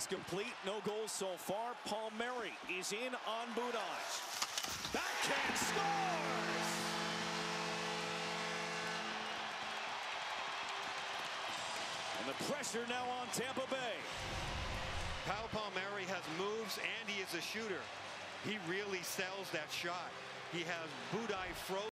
runs complete. No goals so far. Palmieri is in on Budaj. Backhand scores! And the pressure now on Tampa Bay. Kyle Palmieri has moves and he is a shooter. He really sells that shot. He has Budaj frozen.